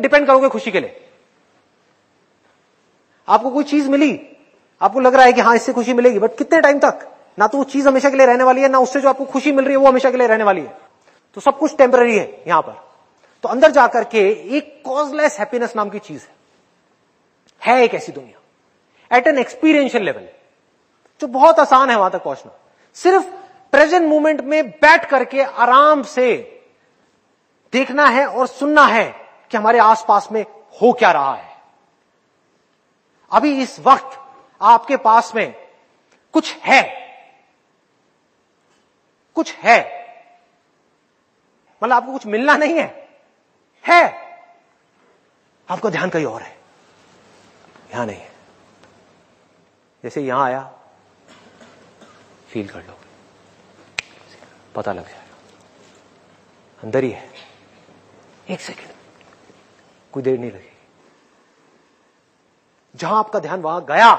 Depend करोगे खुशी के लिए। आपको कोई चीज़ मिली, आपको लग रहा है कि हाँ इससे खुशी मिलेगी बट कितने टाइम तक? ना तो वो चीज़ हमेशा के लिए रहने वाली है, ना उससे जो आपको खुशी मिल रही है, वो हमेशा के लिए रहने वाली है। तो सब कुछ टेम्पररी है यहाँ पर। तो अंदर जाकर के एक कॉजलेस हैप्पीनेस नाम की चीज़ है। है एक ऐसी दुनिया। एट एन एक्सपीरियंशियल लेवल जो बहुत आसान है वहाँ तक पहुँचना। सिर्फ़ प्रेजेंट मोमेंट में बैठ करके आराम से देखना है और सुनना है। कि हमारे आसपास में हो क्या रहा है। अभी इस वक्त आपके पास में कुछ है। कुछ है। मतलब आपको कुछ मिलना नहीं है। है। आपका ध्यान कहीं और है। यहाँ नहीं है। जैसे यहाँ आया फील कर लो। पता लग जाएगा। अंदर ही है। एक सेकेंड। कोई देर नहीं लगेगी जहाँ आपका ध्यान वहाँ गया,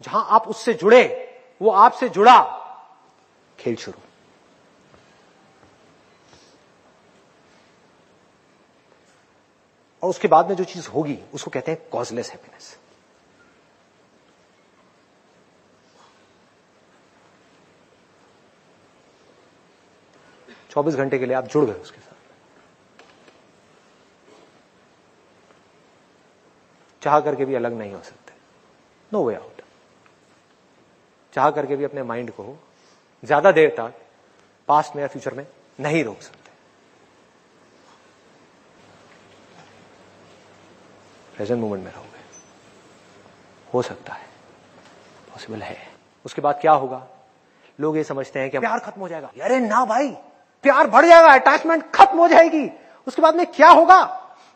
जहाँ आप उससे जुड़े, वो आपसे जुड़ा, खेल शुरू। और उसके बाद में जो चीज़ होगी, उसको कहते हैं कॉजलेस हैप्पीनेस चौबीस घंटे के लिए आप जुड़ गए उसके साथ। चाह करके भी अलग नहीं हो सकते। नो वे आउट चाह करके भी अपने माइंड को ज़्यादा देर तक पास्ट में या फ्यूचर में नहीं रोक सकते। प्रेजेंट मोमेंट में रहोगे। हो सकता है। पॉसिबल है। उसके बाद क्या होगा? लोग ये समझते हैं कि प्यार खत्म हो जाएगा। अरे ना भाई, प्यार बढ़ जाएगा अटैचमेंट खत्म हो जाएगी। उसके बाद में क्या होगा?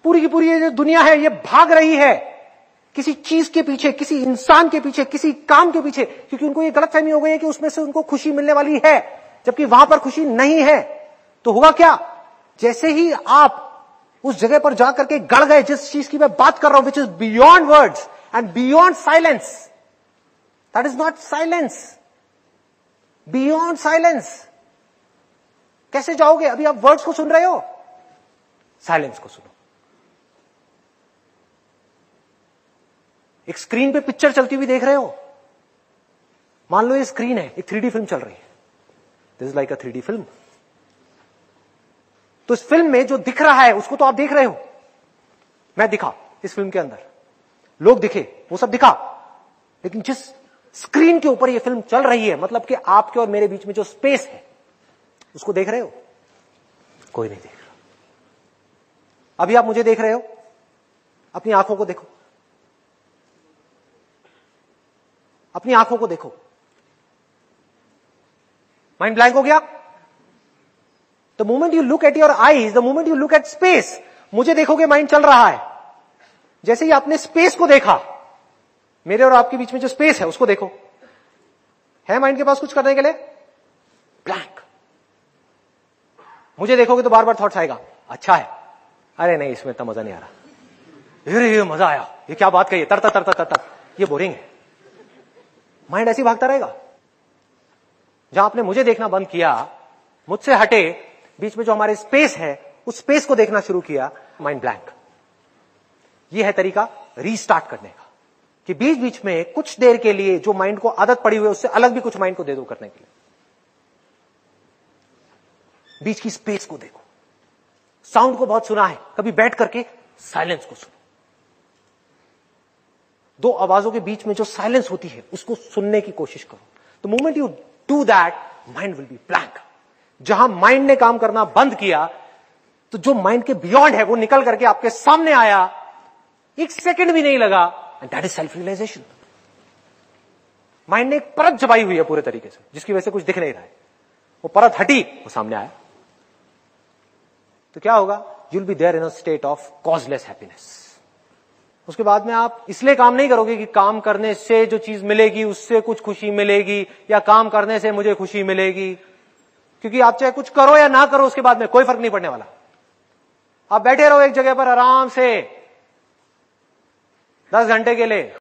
पूरी की पूरी ये जो दुनिया है, ये भाग रही है। किसी चीज़ के पीछे, किसी इंसान के पीछे, किसी काम के पीछे, क्योंकि उनको ये गलत फहमी हो गई है कि उसमें से उनको खुशी मिलने वाली है, जबकि वहाँ पर खुशी नहीं है। तो हुआ क्या? जैसे ही आप उस जगह पर जाकर के गड़ गए जिस चीज़ की मैं बात कर रहा हूँ which is beyond words and beyond silence that is not silence beyond silence कैसे जाओगे? अभी आप वर्ड्स को सुन रहे हो? साइलेंस को सुनो। एक स्क्रीन पे पिक्चर चलती हुई देख रहे हो? मान लो ये स्क्रीन है, एक थ्री फ़िल्म चल रही है। This is like a three film तो इस फ़िल्म में जो दिख रहा है, उसको तो आप देख रहे हो। मैं दिखा, इस फ़िल्म के अंदर। लोग दिखे, वो सब दिखा। लेकिन जिस स्क्रीन के ऊपर ये फ़िल्म चल रही है मतलब कि आपके और मेरे बीच में जो स्पेस है, उसको देख रहे हो? कोई नहीं देख रहा। अभी आप मुझे देख रहे हो? अपनी आँखों को देखो। अपनी आँखों को देखो। माइंड ब्लैंक हो गया? The moment you look at your eyes the moment you look at space मुझे देखोगे माइंड चल रहा है। जैसे ही आपने स्पेस को देखा, मेरे और आपके बीच में जो स्पेस है, उसको देखो। है माइंड के पास कुछ करने के लिए? ब्लैंक मुझे देखोगे तो बार बार थॉट्स आएगा अच्छा है। अरे नहीं, इसमें इतना मज़ा नहीं आ रहा। अरे, ये मज़ा आया। ये क्या बात कही तरता तरता तरता ये बोरिंग है। माइंड ऐसी भागता रहेगा। जहाँ आपने मुझे देखना बंद किया, मुझसे हटे, बीच में जो हमारे स्पेस है, उस स्पेस को देखना शुरू किया माइंड ब्लैंक यह है तरीका रीस्टार्ट करने का। कि बीच बीच में कुछ देर के लिए जो माइंड को आदत पड़ी हुई है, उससे अलग भी कुछ माइंड को दे दो करने के लिए। बीच की स्पेस को देखो। साउंड को बहुत सुना है, कभी बैठ करके साइलेंस को सुनो। दो आवाजों के बीच में जो साइलेंस होती है, उसको सुनने की कोशिश करो। The moment you do that mind will be blank जहाँ माइंड ने काम करना बंद किया तो जो माइंड के बियॉन्ड है, वो निकल करके आपके सामने आया। एक सेकंड भी नहीं लगा and that is self realization mind ने एक परत जबाई हुई है पूरे तरीके से, जिसकी वजह से कुछ दिख नहीं रहा है। वो परत हटी, वो सामने आया। तो क्या होगा? You'll be there in a state of causeless happiness उसके बाद में आप इसलिए काम नहीं करोगे कि काम करने से जो चीज़ मिलेगी, उससे कुछ खुशी मिलेगी, या काम करने से मुझे खुशी मिलेगी। क्योंकि आप चाहे कुछ करो या ना करो, उसके बाद में कोई फ़र्क नहीं पड़ने वाला। आप बैठे रहो एक जगह पर आराम से। दस घंटे के लिए।